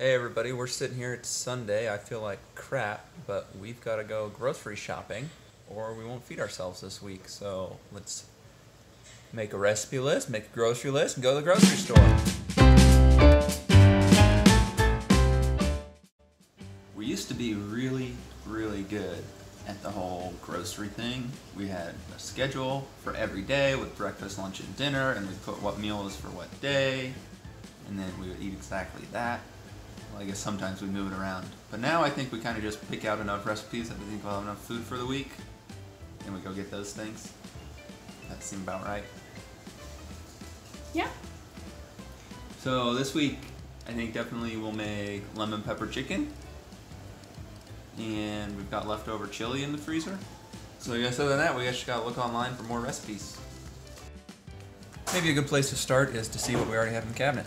Hey everybody, we're sitting here. It's Sunday. I feel like crap, but we've got to go grocery shopping or we won't feed ourselves this week. So let's make a recipe list, make a grocery list, and go to the grocery store. We used to be really, really good at the whole grocery thing. We had a schedule for every day with breakfast, lunch, and dinner, and we put what meal was for what day, and then we would eat exactly that. Well, I guess sometimes we move it around. But now I think we kind of just pick out enough recipes that we think we'll have enough food for the week, and we go get those things. That seemed about right. Yeah. So this week, I think definitely we'll make lemon pepper chicken. And we've got leftover chili in the freezer. So I guess other than that, we just gotta look online for more recipes. Maybe a good place to start is to see what we already have in the cabinet.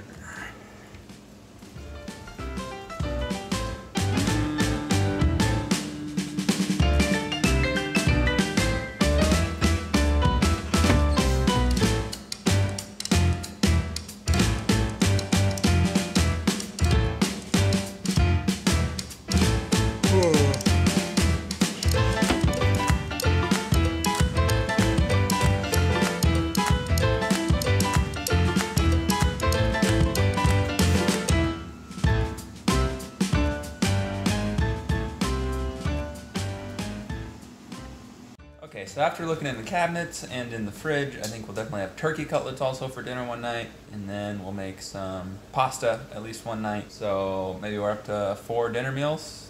After looking in the cabinets and in the fridge, I think we'll definitely have turkey cutlets also for dinner one night, and then we'll make some pasta at least one night. So maybe we're up to four dinner meals,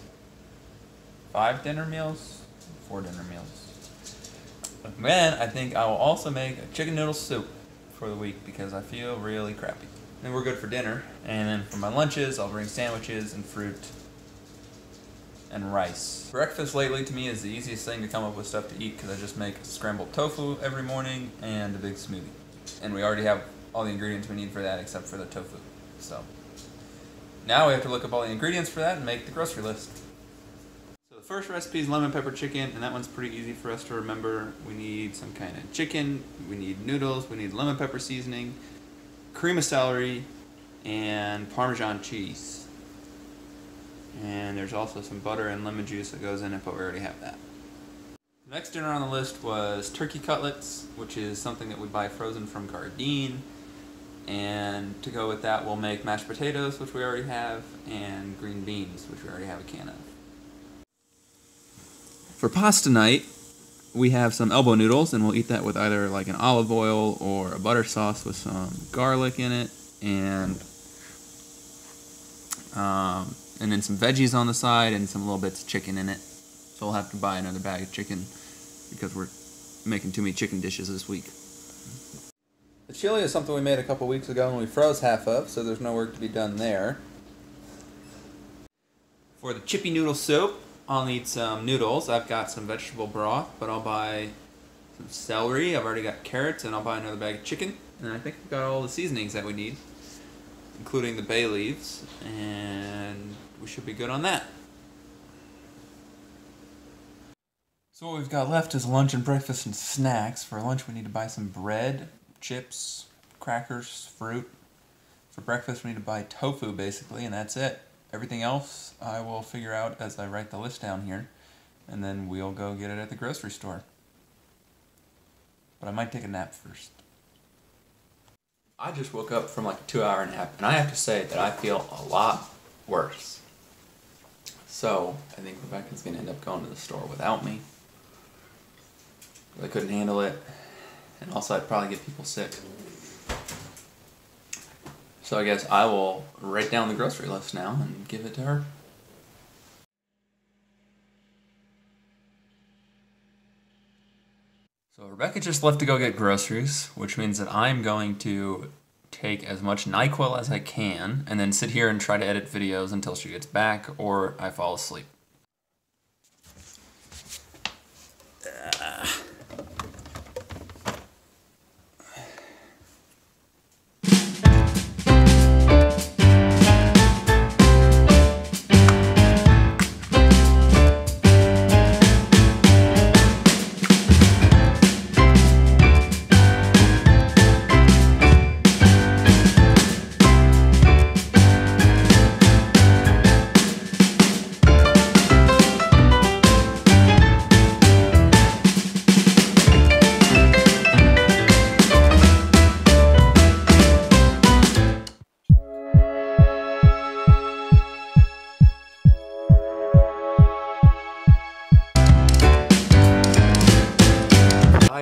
five dinner meals, four dinner meals. And then I think I will also make a chicken noodle soup for the week because I feel really crappy. And we're good for dinner. And then for my lunches, I'll bring sandwiches and fruit and rice. Breakfast lately to me is the easiest thing to come up with stuff to eat because I just make scrambled tofu every morning and a big smoothie. And we already have all the ingredients we need for that except for the tofu. So now we have to look up all the ingredients for that and make the grocery list. So the first recipe is lemon pepper chicken and that one's pretty easy for us to remember. We need some kind of chicken, we need noodles, we need lemon pepper seasoning, cream of celery, and Parmesan cheese. And there's also some butter and lemon juice that goes in it, but we already have that. Next dinner on the list was turkey cutlets, which is something that we buy frozen from Gardein. And to go with that, we'll make mashed potatoes, which we already have, and green beans, which we already have a can of. For pasta night, we have some elbow noodles, and we'll eat that with either like an olive oil or a butter sauce with some garlic in it, and um, and then some veggies on the side and some little bits of chicken in it. So we'll have to buy another bag of chicken because we're making too many chicken dishes this week. The chili is something we made a couple weeks ago and we froze half of, so there's no work to be done there. For the chippy noodle soup, I'll need some noodles. I've got some vegetable broth, but I'll buy some celery. I've already got carrots, and I'll buy another bag of chicken. And I think we've got all the seasonings that we need, including the bay leaves, and we should be good on that. So what we've got left is lunch and breakfast and snacks. For lunch, we need to buy some bread, chips, crackers, fruit. For breakfast, we need to buy tofu, basically, and that's it. Everything else, I will figure out as I write the list down here, and then we'll go get it at the grocery store. But I might take a nap first. I just woke up from like a two hour nap, and I have to say that I feel a lot worse. So, I think Rebecca's to end up going to the store without me. I couldn't handle it. And also, I'd probably get people sick. So, I guess I will write down the grocery list now and give it to her. Rebecca just left to go get groceries, which means that I'm going to take as much NyQuil as I can and then sit here and try to edit videos until she gets back or I fall asleep.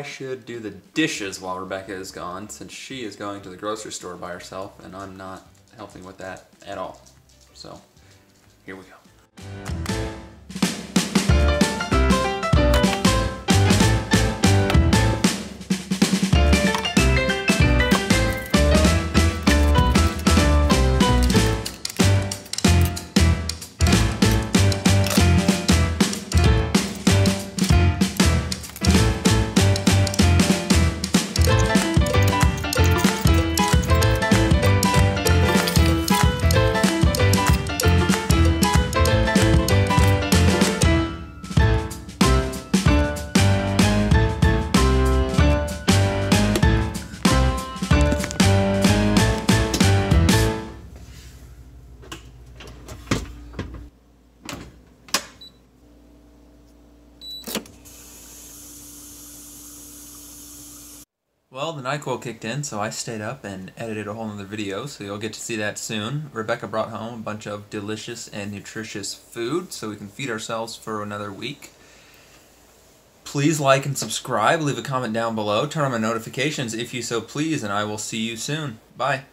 Should do the dishes while Rebecca is gone, since she is going to the grocery store by herself, and I'm not helping with that at all. So, here we go. Well, the NyQuil kicked in, so I stayed up and edited a whole other video, so you'll get to see that soon. Rebecca brought home a bunch of delicious and nutritious food, so we can feed ourselves for another week. Please like and subscribe, leave a comment down below, turn on my notifications if you so please, and I will see you soon. Bye.